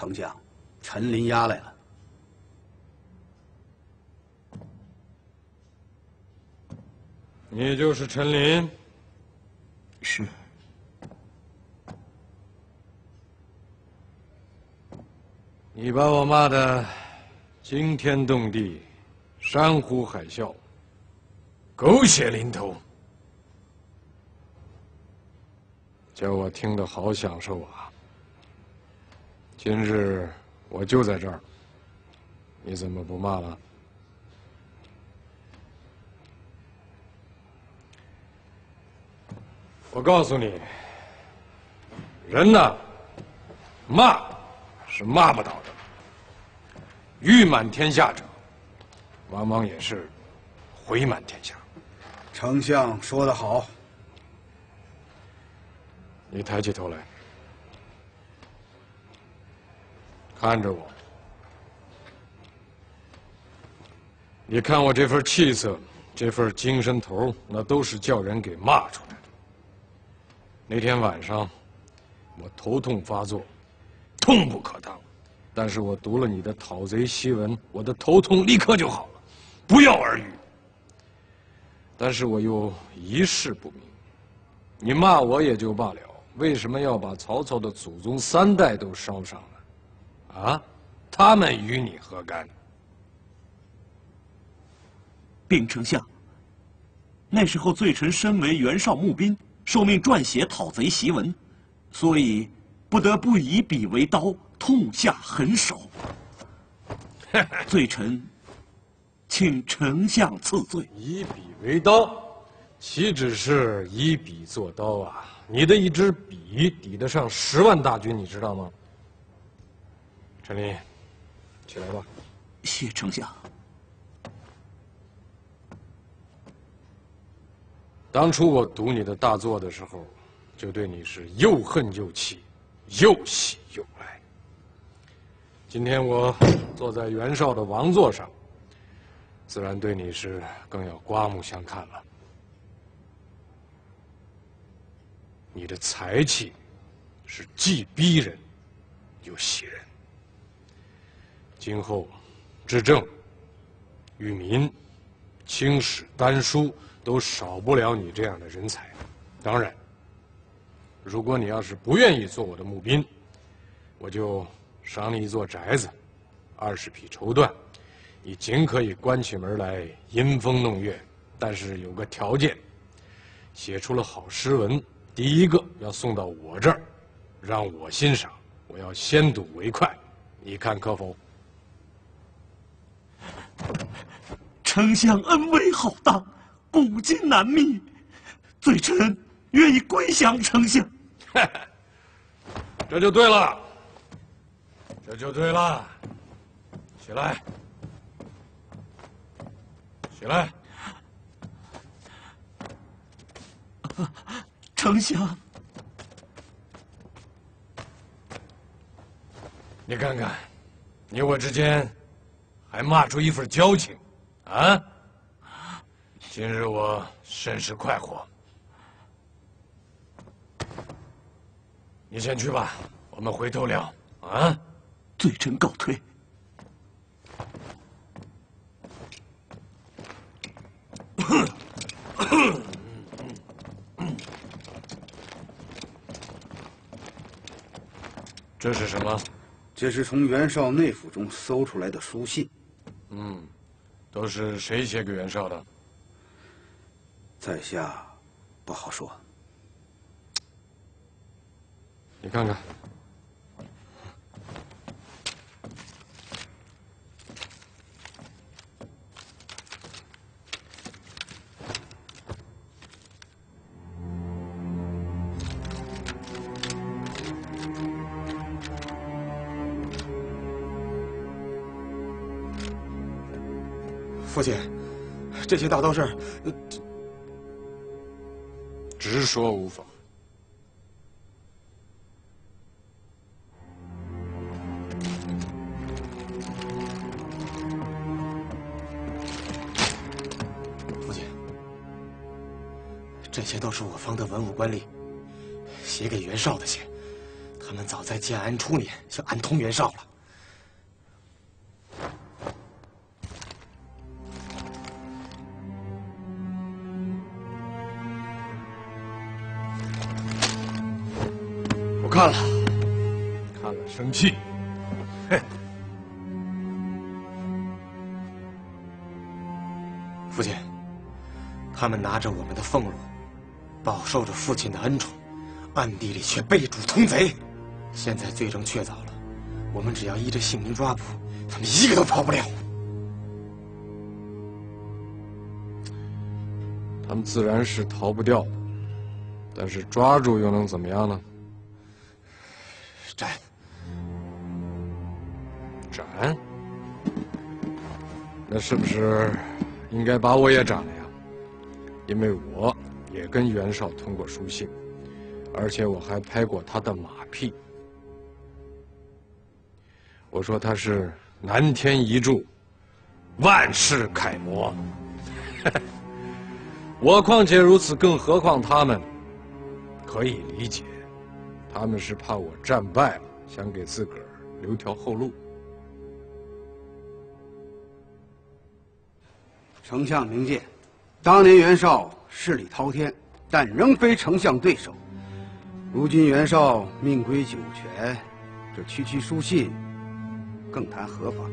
丞相，陈林押来了。你就是陈林？是。你把我骂的惊天动地、山呼海啸、狗血淋头，叫我听得好享受啊！今日我就在这儿，你怎么不骂了？我告诉你，人呢，骂是骂不倒的。欲满天下者，往往也是回满天下。丞相说得好。你抬起头来，看着我。你看我这份气色，这份精神头，那都是叫人给骂出来的。那天晚上，我头痛发作，痛不可当，但是我读了你的讨贼檄文，我的头痛立刻就好了，不药而愈。但是我又一事不明，你骂我也就罢了，为什么要把曹操的祖宗三代都烧上了？啊，他们与你何干？禀丞相，那时候罪臣身为袁绍募兵。受命撰写讨贼檄文，所以不得不以笔为刀，痛下狠手。罪臣请丞相赐罪。以笔为刀，岂止是以笔作刀啊？你的一支笔抵得上十万大军，你知道吗？陈林，起来吧。谢丞相。当初我读你的大作的时候，就对你是又恨又气，又喜又爱。今天我坐在袁绍的王座上，自然对你是更要刮目相看了。你的才气是既逼人又喜人，今后治政、与民、清史丹书。都少不了你这样的人才。当然，如果你要是不愿意做我的募兵，我就赏你一座宅子，二十匹绸缎，你尽可以关起门来吟风弄月。但是有个条件，写出了好诗文，第一个要送到我这儿，让我欣赏。我要先睹为快，你看可否？丞相恩威浩荡。古今难觅，罪臣愿意归降丞相。这就对了，这就对了。起来，起来。丞相，你看看，你我之间还骂出一份交情，啊？今日我甚是快活，你先去吧，我们回头聊。啊，罪臣告退。这是什么？这是从袁绍内府中搜出来的书信。嗯，都是谁写给袁绍的？在下不好说。你看看，父亲，这些大刀是。直说无妨。父亲，这些都是我方的文武官吏写给袁绍的信，他们早在建安初年就暗通袁绍了。看了，看了生气。哼，父亲，他们拿着我们的俸禄，饱受着父亲的恩宠，暗地里却被主通贼。现在罪证确凿了，我们只要依着姓名抓捕，他们一个都跑不了。他们自然是逃不掉的，但是抓住又能怎么样呢？斩！斩？那是不是应该把我也斩了呀？因为我也跟袁绍通过书信，而且我还拍过他的马屁。我说他是南天一柱，万世楷模。我况且如此，更何况他们？可以理解，他们是怕我战败了，想给自个儿留条后路。丞相明鉴，当年袁绍势力滔天，但仍非丞相对手。如今袁绍命归九泉，这区区书信，更谈何妨？